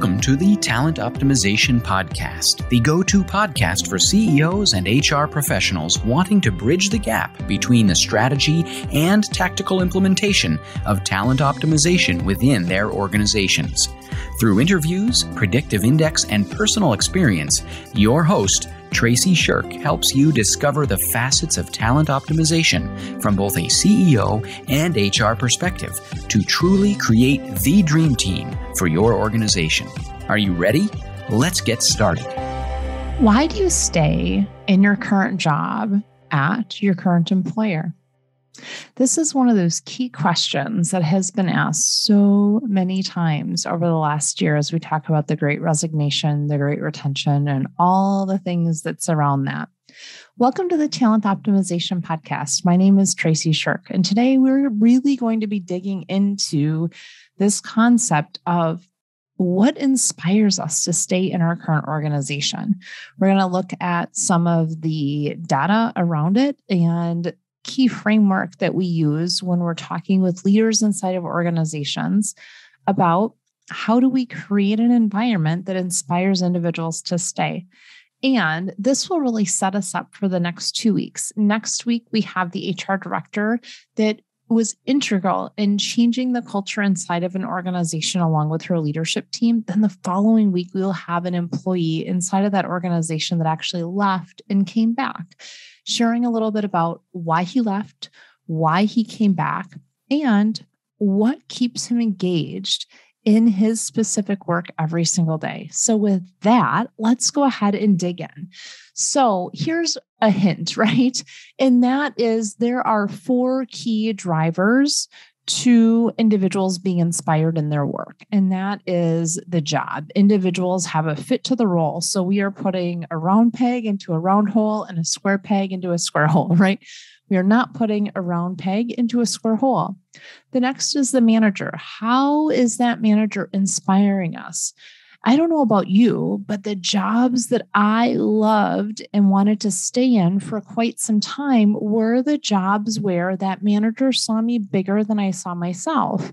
Welcome to the Talent Optimization Podcast, the go to podcast for CEOs and HR professionals wanting to bridge the gap between the strategy and tactical implementation of talent optimization within their organizations. Through interviews, predictive index, and personal experience, your host, Traci Shirk helps you discover the facets of talent optimization from both a CEO and HR perspective to truly create the dream team for your organization. Are you ready? Let's get started. Why do you stay in your current job at your current employer? This is one of those key questions that has been asked so many times over the last year as we talk about the great resignation, the great retention, and all the things that surround that. Welcome to the Talent Optimization Podcast. My name is Traci Shirk, and today we're really going to be digging into this concept of what inspires us to stay in our current organization. We're going to look at some of the data around it and key framework that we use when we're talking with leaders inside of organizations about how do we create an environment that inspires individuals to stay. And this will really set us up for the next two weeks. Next week, we have the HR director that was integral in changing the culture inside of an organization along with her leadership team. Then the following week, we will have an employee inside of that organization that actually left and came back sharing a little bit about why he left, why he came back, and what keeps him engaged in his specific work every single day. So, with that, let's go ahead and dig in. So, here's a hint, right? And that is there are four key drivers to individuals being inspired in their work, and that is the job. Individuals have a fit to the role. So we are putting a round peg into a round hole and a square peg into a square hole, right? We are not putting a round peg into a square hole. The next is the manager. How is that manager inspiring us? I don't know about you, but the jobs that I loved and wanted to stay in for quite some time were the jobs where that manager saw me bigger than I saw myself.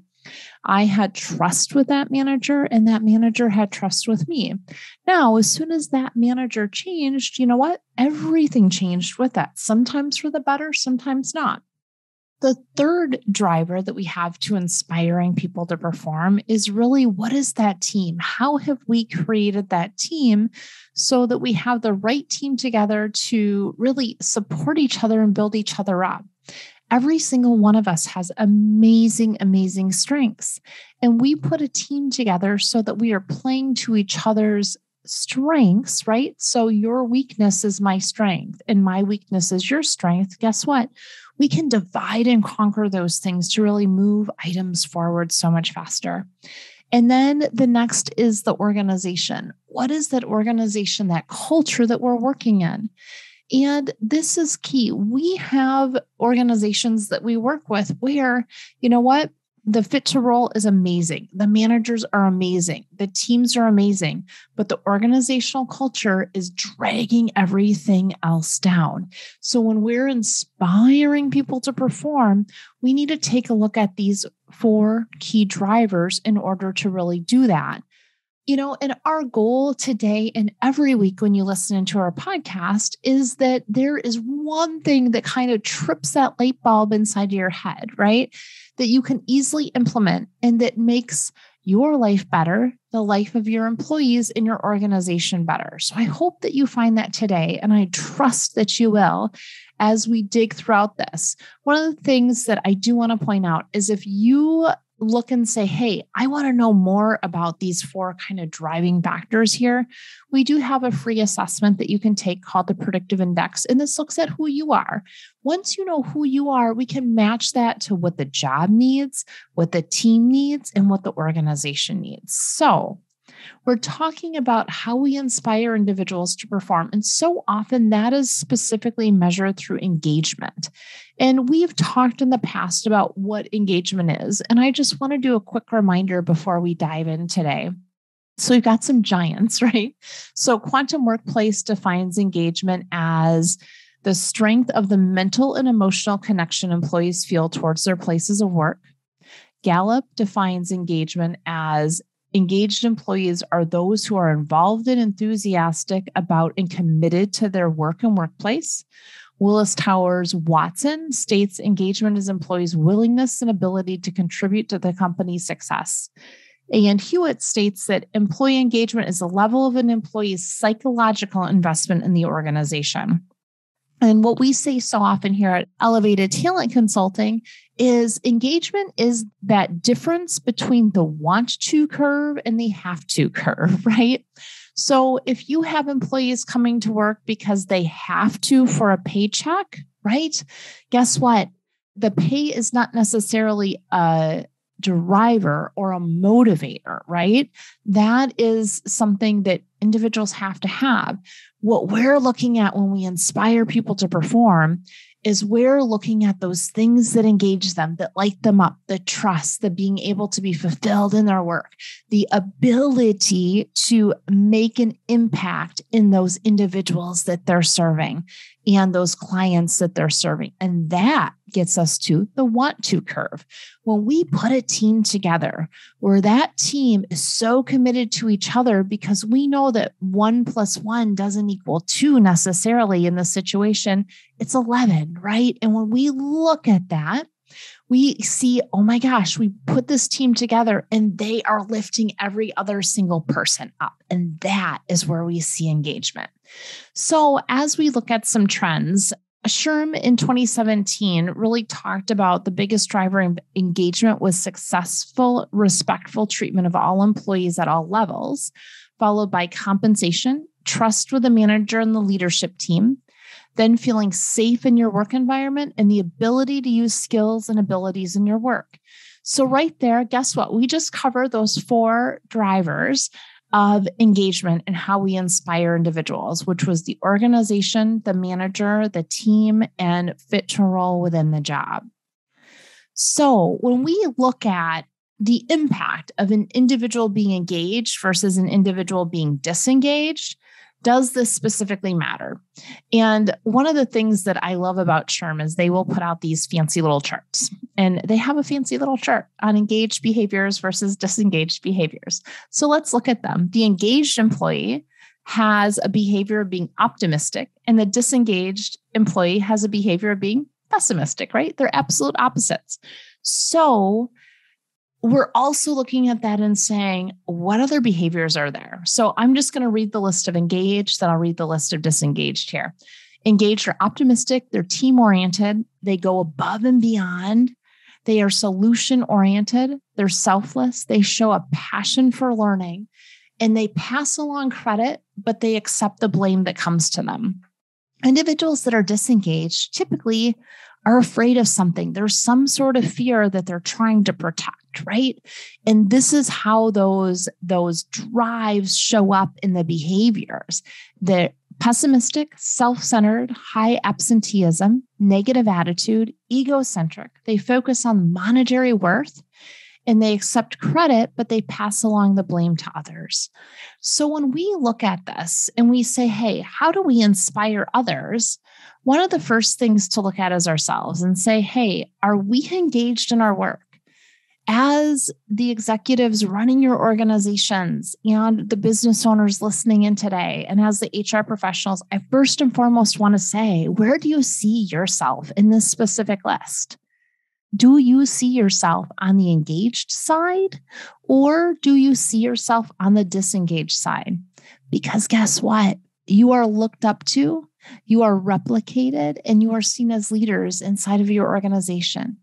I had trust with that manager, and that manager had trust with me. Now, as soon as that manager changed, you know what? Everything changed with that, sometimes for the better, sometimes not. The third driver that we have to inspiring people to perform is really what is that team? How have we created that team so that we have the right team together to really support each other and build each other up? Every single one of us has amazing, amazing strengths. And we put a team together so that we are playing to each other's strengths, right? So your weakness is my strength and my weakness is your strength. Guess what? We can divide and conquer those things to really move items forward so much faster. And then the next is the organization. What is that organization, that culture that we're working in? And this is key. We have organizations that we work with where, you know what? The fit to role is amazing. The managers are amazing. The teams are amazing, but the organizational culture is dragging everything else down. So when we're inspiring people to perform, we need to take a look at these four key drivers in order to really do that. You know, and our goal today and every week when you listen into our podcast is that there is one thing that kind of trips that light bulb inside your head, right? That you can easily implement and that makes your life better, the life of your employees in your organization better. So I hope that you find that today, and I trust that you will as we dig throughout this. One of the things that I do want to point out is if you look and say, Hey, I want to know more about these four kind of driving factors here, we do have a free assessment that you can take called the Predictive Index. And this looks at who you are. Once you know who you are, we can match that to what the job needs, what the team needs, and what the organization needs. So, we're talking about how we inspire individuals to perform. And so often that is specifically measured through engagement. And we've talked in the past about what engagement is. And I just want to do a quick reminder before we dive in today. So we've got some giants, right? So Quantum Workplace defines engagement as the strength of the mental and emotional connection employees feel towards their places of work. Gallup defines engagement as Engaged employees are those who are involved and enthusiastic about and committed to their work and workplace. Willis Towers Watson states engagement is employees' willingness and ability to contribute to the company's success. And Hewitt states that employee engagement is the level of an employee's psychological investment in the organization. And what we say so often here at Elevated Talent Consulting is engagement is that difference between the want to curve and the have to curve, right? So if you have employees coming to work because they have to for a paycheck, right? Guess what? The pay is not necessarily a driver or a motivator, right? That is something that individuals have to have. What we're looking at when we inspire people to perform is we're looking at those things that engage them, that light them up, the trust, the being able to be fulfilled in their work, the ability to make an impact in those individuals that they're serving and those clients that they're serving. And that gets us to the want to curve. When we put a team together where that team is so committed to each other because we know that one plus one doesn't equal two necessarily in the situation, it's 11, right? And when we look at that, we see, oh my gosh, we put this team together and they are lifting every other single person up. And that is where we see engagement. So, as we look at some trends, SHRM in 2017 really talked about the biggest driver of engagement was successful, respectful treatment of all employees at all levels, followed by compensation, trust with the manager and the leadership team, then feeling safe in your work environment and the ability to use skills and abilities in your work. So, right there, guess what? We just covered those four drivers of engagement and how we inspire individuals, which was the organization, the manager, the team, and fit to role within the job. So, when we look at the impact of an individual being engaged versus an individual being disengaged, does this specifically matter? And one of the things that I love about SHRM is they will put out these fancy little charts. And they have a fancy little chart on engaged behaviors versus disengaged behaviors. So let's look at them. The engaged employee has a behavior of being optimistic, and the disengaged employee has a behavior of being pessimistic, right? They're absolute opposites. So we're also looking at that and saying, what other behaviors are there? So I'm just going to read the list of engaged, then I'll read the list of disengaged here. Engaged are optimistic, they're team oriented, they go above and beyond, they are solution oriented, they're selfless, they show a passion for learning, and they pass along credit, but they accept the blame that comes to them. Individuals that are disengaged typically are afraid of something. There's some sort of fear that they're trying to protect, right? And this is how those those drives show up in the behaviors. The pessimistic, self-centered, high absenteeism, negative attitude, egocentric. They focus on monetary worth and they accept credit, but they pass along the blame to others. So when we look at this and we say, hey, how do we inspire others? One of the first things to look at is ourselves and say, hey, are we engaged in our work? As the executives running your organizations and the business owners listening in today, and as the HR professionals, I first and foremost want to say, where do you see yourself in this specific list? do you see yourself on the engaged side or do you see yourself on the disengaged side? Because guess what? You are looked up to, you are replicated, and you are seen as leaders inside of your organization.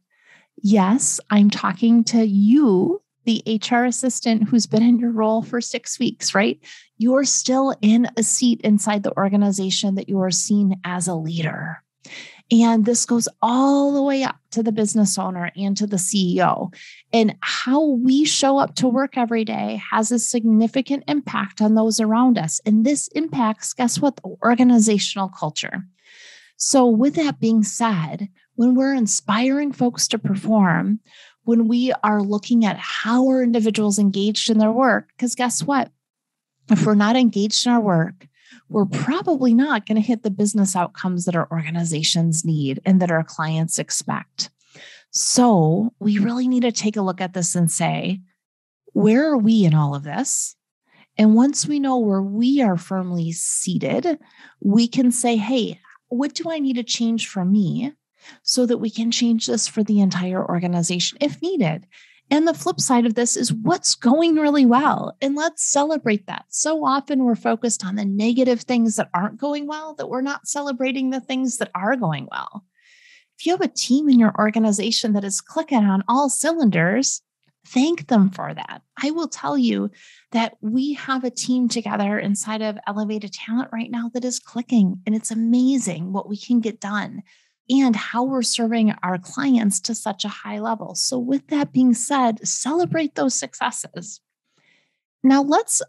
Yes, I'm talking to you, the HR assistant who's been in your role for six weeks, right? You're still in a seat inside the organization that you are seen as a leader. And this goes all the way up to the business owner and to the CEO. And how we show up to work every day has a significant impact on those around us. And this impacts, guess what? The organizational culture. So, with that being said, when we're inspiring folks to perform, when we are looking at how are individuals engaged in their work, because guess what? If we're not engaged in our work, we're probably not going to hit the business outcomes that our organizations need and that our clients expect. So we really need to take a look at this and say, where are we in all of this? And once we know where we are firmly seated, we can say, hey, what do I need to change for me so that we can change this for the entire organization if needed? And the flip side of this is what's going really well. And let's celebrate that. So often we're focused on the negative things that aren't going well, that we're not celebrating the things that are going well. If you have a team in your organization that is clicking on all cylinders, thank them for that. I will tell you that we have a team together inside of Elevated Talent right now that is clicking, and it's amazing what we can get done and how we're serving our clients to such a high level. So, with that being said, celebrate those successes. Now, let's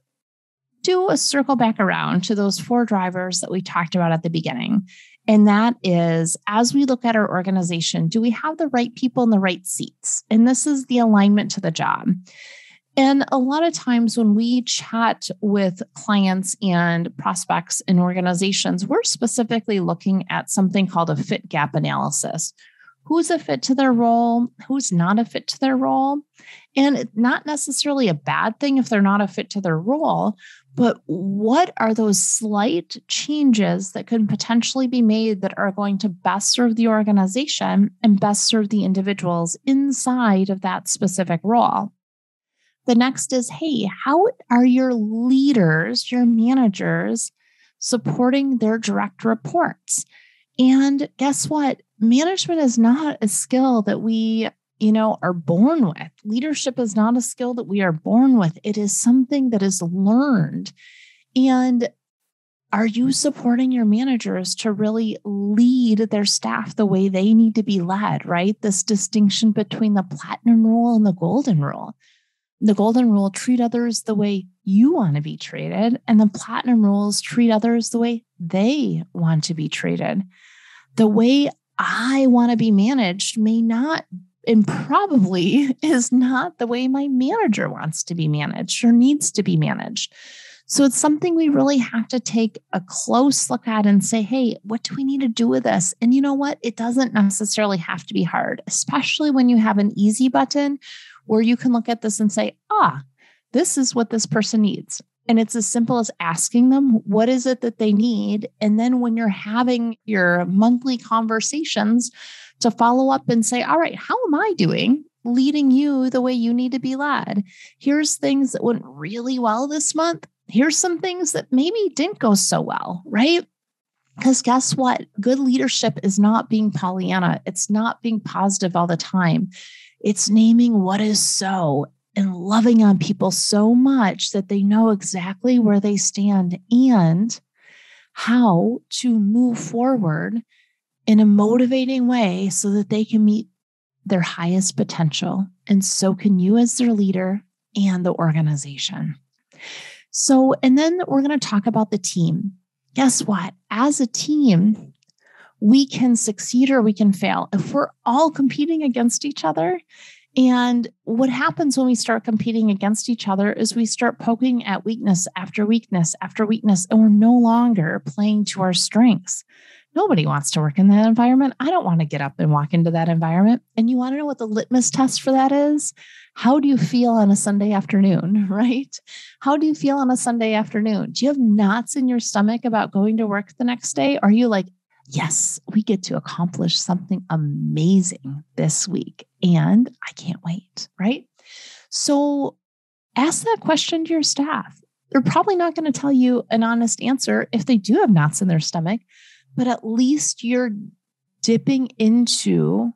do a circle back around to those four drivers that we talked about at the beginning. And that is as we look at our organization, do we have the right people in the right seats? And this is the alignment to the job. And a lot of times when we chat with clients and prospects and organizations, we're specifically looking at something called a fit gap analysis. Who's a fit to their role? Who's not a fit to their role? And not necessarily a bad thing if they're not a fit to their role, but what are those slight changes that could potentially be made that are going to best serve the organization and best serve the individuals inside of that specific role? The next is hey, how are your leaders, your managers, supporting their direct reports? And guess what? Management is not a skill that we you know, are born with. Leadership is not a skill that we are born with, it is something that is learned. And are you supporting your managers to really lead their staff the way they need to be led, right? This distinction between the platinum rule and the golden rule. The golden rule treat others the way you want to be treated, and the platinum rules treat others the way they want to be treated. The way I want to be managed may not and probably is not the way my manager wants to be managed or needs to be managed. So it's something we really have to take a close look at and say, hey, what do we need to do with this? And you know what? It doesn't necessarily have to be hard, especially when you have an easy button where you can look at this and say, ah, this is what this person needs. And it's as simple as asking them, what is it that they need? And then when you're having your monthly conversations, to follow up and say, all right, how am I doing? Leading you the way you need to be led. Here's things that went really well this month. Here's some things that maybe didn't go so well, right? Because guess what? Good leadership is not being Pollyanna. It's not being positive all the time. It's naming what is so and loving on people so much that they know exactly where they stand and how to move forward in a motivating way so that they can meet their highest potential. And so can you as their leader and the organization. So, and then we're going to talk about the team. Guess what? As a team, we can succeed or we can fail. If we're all competing against each other, and what happens when we start competing against each other is we start poking at weakness after weakness after weakness, and we're no longer playing to our strengths. Nobody wants to work in that environment. I don't want to get up and walk into that environment. And you want to know what the litmus test for that is? How do you feel on a Sunday afternoon, right? How do you feel on a Sunday afternoon? Do you have knots in your stomach about going to work the next day? Are you like, yes, we get to accomplish something amazing this week and I can't wait, right? So ask that question to your staff. They're probably not going to tell you an honest answer if they do have knots in their stomach but at least you're dipping into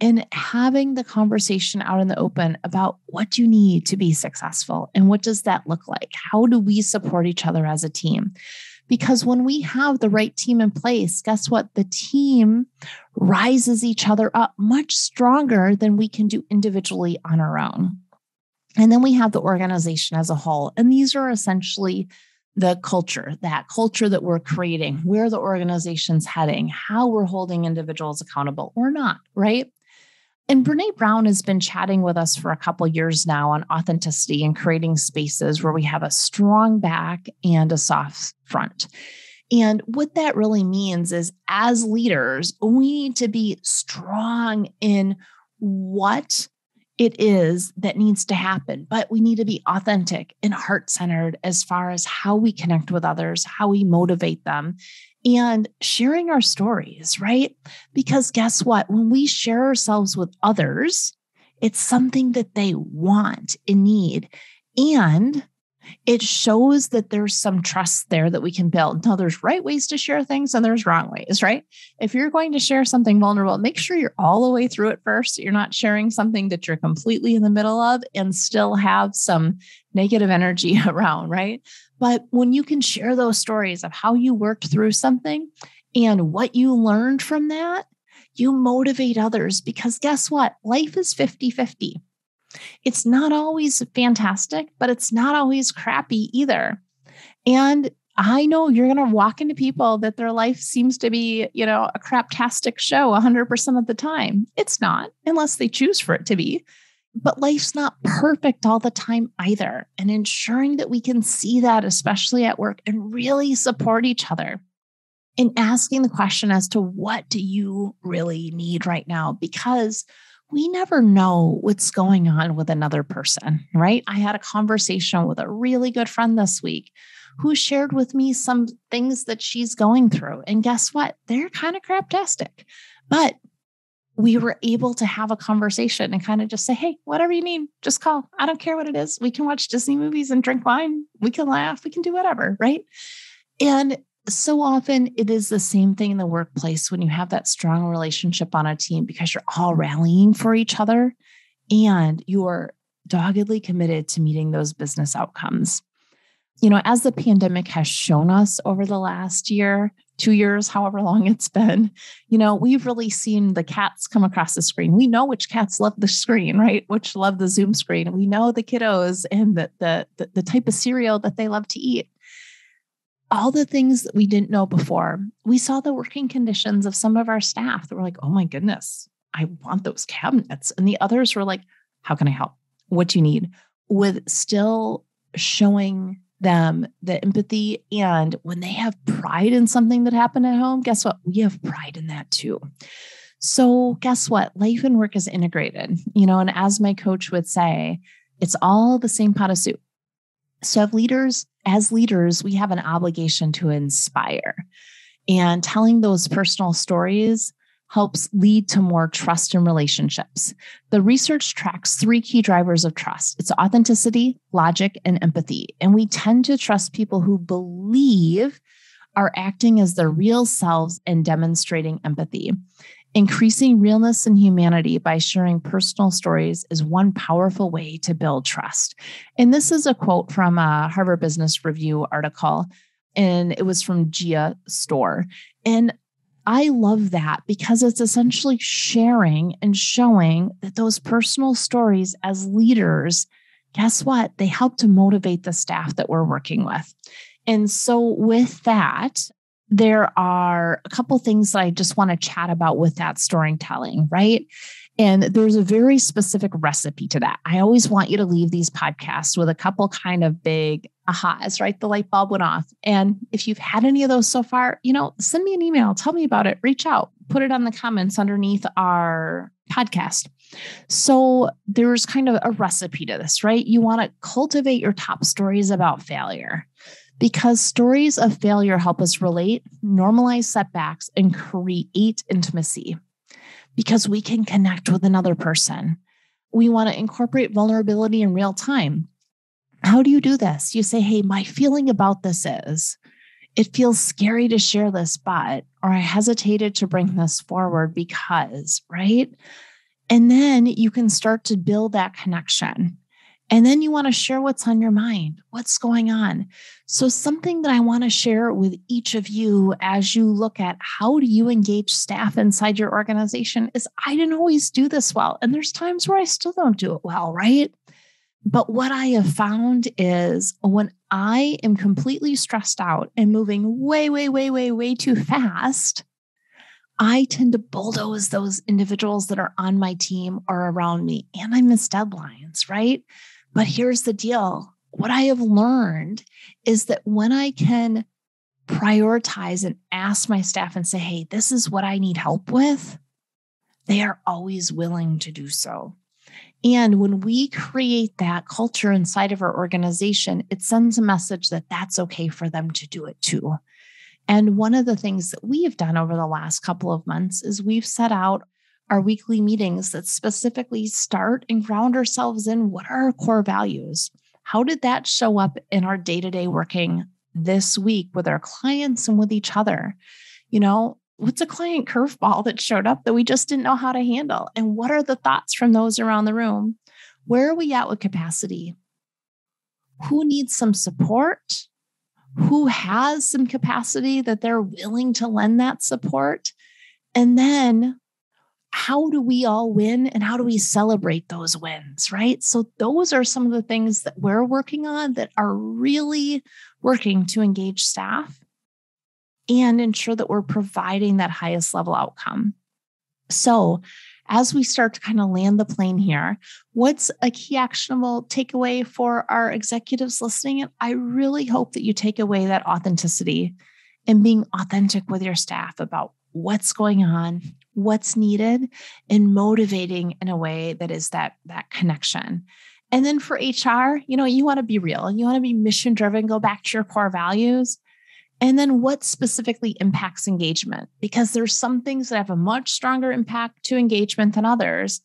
and having the conversation out in the open about what you need to be successful and what does that look like? How do we support each other as a team? Because when we have the right team in place, guess what? The team rises each other up much stronger than we can do individually on our own. And then we have the organization as a whole. And these are essentially the culture, that culture that we're creating, where the organization's heading, how we're holding individuals accountable or not, right? And Brene Brown has been chatting with us for a couple years now on authenticity and creating spaces where we have a strong back and a soft front. And what that really means is, as leaders, we need to be strong in what it is that needs to happen. But we need to be authentic and heart centered as far as how we connect with others, how we motivate them, and sharing our stories, right? Because guess what? When we share ourselves with others, it's something that they want and need. And it shows that there's some trust there that we can build. Now, there's right ways to share things and there's wrong ways, right? If you're going to share something vulnerable, make sure you're all the way through it first. You're not sharing something that you're completely in the middle of and still have some negative energy around, right? But when you can share those stories of how you worked through something and what you learned from that, you motivate others because guess what? Life is 50 50 it's not always fantastic, but it's not always crappy either. And I know you're going to walk into people that their life seems to be, you know, a craptastic show 100% of the time. It's not, unless they choose for it to be. But life's not perfect all the time either. And ensuring that we can see that, especially at work, and really support each other. And asking the question as to what do you really need right now? Because we never know what's going on with another person, right? I had a conversation with a really good friend this week who shared with me some things that she's going through. And guess what? They're kind of craptastic. But we were able to have a conversation and kind of just say, hey, whatever you need, just call. I don't care what it is. We can watch Disney movies and drink wine. We can laugh. We can do whatever. Right. And so often it is the same thing in the workplace when you have that strong relationship on a team because you're all rallying for each other and you're doggedly committed to meeting those business outcomes. You know, as the pandemic has shown us over the last year, two years, however long it's been, you know, we've really seen the cats come across the screen. We know which cats love the screen, right? Which love the Zoom screen. We know the kiddos and the, the, the, the type of cereal that they love to eat all the things that we didn't know before. We saw the working conditions of some of our staff that were like, oh my goodness, I want those cabinets. And the others were like, how can I help? What do you need? With still showing them the empathy. And when they have pride in something that happened at home, guess what? We have pride in that too. So, guess what? Life and work is integrated, you know, and as my coach would say, it's all the same pot of soup. So, leaders, as leaders, we have an obligation to inspire. And telling those personal stories helps lead to more trust in relationships. The research tracks three key drivers of trust it's authenticity, logic, and empathy. And we tend to trust people who believe are acting as their real selves and demonstrating empathy. Increasing realness and humanity by sharing personal stories is one powerful way to build trust. And this is a quote from a Harvard Business Review article, and it was from Gia Store. And I love that because it's essentially sharing and showing that those personal stories as leaders, guess what? They help to motivate the staff that we're working with. And so, with that, there are a couple things that I just want to chat about with that storytelling, right? And there's a very specific recipe to that. I always want you to leave these podcasts with a couple kind of big ahas, right? The light bulb went off. And if you've had any of those so far, you know, send me an email, tell me about it, reach out, put it on the comments underneath our podcast. So there's kind of a recipe to this, right? You want to cultivate your top stories about failure because stories of failure help us relate, normalize setbacks, and create intimacy because we can connect with another person. We want to incorporate vulnerability in real time. How do you do this? You say, Hey, my feeling about this is it feels scary to share this, but, or I hesitated to bring this forward because, right? And then you can start to build that connection. And then you want to share what's on your mind, what's going on. So, something that I want to share with each of you as you look at how do you engage staff inside your organization is I didn't always do this well. And there's times where I still don't do it well, right? But what I have found is when I am completely stressed out and moving way, way, way, way, way too fast, I tend to bulldoze those individuals that are on my team or around me, and I miss deadlines, right? But here's the deal what I have learned is that when I can prioritize and ask my staff and say, hey, this is what I need help with, they are always willing to do so. And when we create that culture inside of our organization, it sends a message that that's okay for them to do it too. And one of the things that we have done over the last couple of months is we've set out our weekly meetings that specifically start and ground ourselves in what are our core values? How did that show up in our day to day working this week with our clients and with each other? You know, what's a client curveball that showed up that we just didn't know how to handle? And what are the thoughts from those around the room? Where are we at with capacity? Who needs some support? Who has some capacity that they're willing to lend that support? And then how do we all win and how do we celebrate those wins, right? So, those are some of the things that we're working on that are really working to engage staff and ensure that we're providing that highest level outcome. So, as we start to kind of land the plane here, what's a key actionable takeaway for our executives listening? And I really hope that you take away that authenticity and being authentic with your staff about what's going on, what's needed, and motivating in a way that is that that connection. And then for HR, you know, you want to be real. You want to be mission driven, go back to your core values and then what specifically impacts engagement? Because there's some things that have a much stronger impact to engagement than others.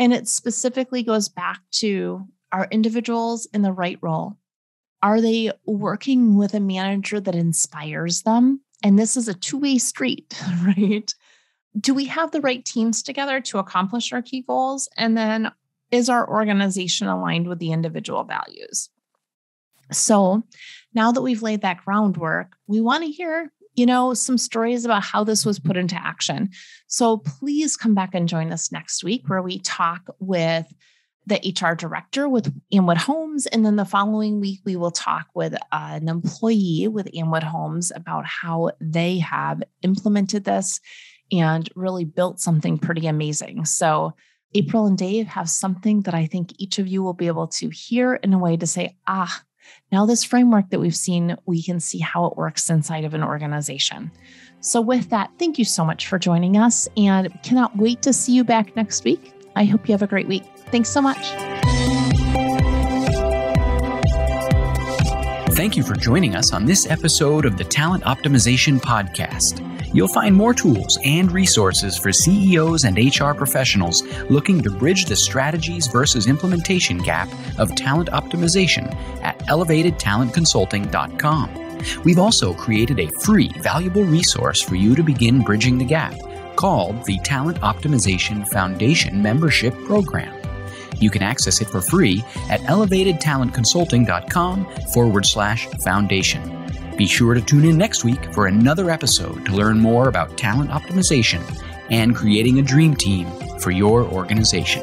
And it specifically goes back to are individuals in the right role? Are they working with a manager that inspires them? And this is a two way street, right? Do we have the right teams together to accomplish our key goals? And then is our organization aligned with the individual values? So now that we've laid that groundwork, we want to hear, you know, some stories about how this was put into action. So please come back and join us next week where we talk with the HR director with Amwood Homes. And then the following week, we will talk with an employee with Amwood Homes about how they have implemented this and really built something pretty amazing. So, April and Dave have something that I think each of you will be able to hear in a way to say, ah, now, this framework that we've seen, we can see how it works inside of an organization. So, with that, thank you so much for joining us and cannot wait to see you back next week. I hope you have a great week. Thanks so much. Thank you for joining us on this episode of the Talent Optimization Podcast. You'll find more tools and resources for CEOs and HR professionals looking to bridge the strategies versus implementation gap of talent optimization at elevatedtalentconsulting.com. We've also created a free, valuable resource for you to begin bridging the gap called the Talent Optimization Foundation Membership Program. You can access it for free at elevatedtalentconsulting.com forward slash foundation. Be sure to tune in next week for another episode to learn more about talent optimization and creating a dream team for your organization.